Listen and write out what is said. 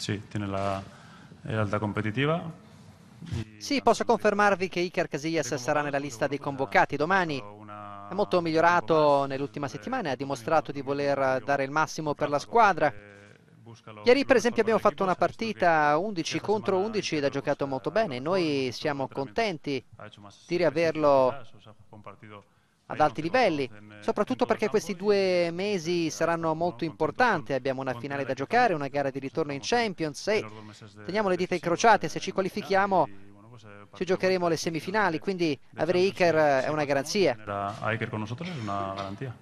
Sì, tiene la, l'alta competitiva. Sì, posso confermarvi che Iker Casillas sarà nella lista dei convocati domani. È molto migliorato nell'ultima settimana e ha dimostrato di voler dare il massimo per la squadra. Ieri per esempio abbiamo fatto una partita 11 contro 11 ed ha giocato molto bene. Noi siamo contenti di riaverlo ad alti livelli, soprattutto perché questi due mesi saranno molto importanti. Abbiamo una finale da giocare, una gara di ritorno in Champions e teniamo le dita incrociate, se ci qualifichiamo ci giocheremo le semifinali, quindi avere Iker è una garanzia. Iker con nosotros es una garantía.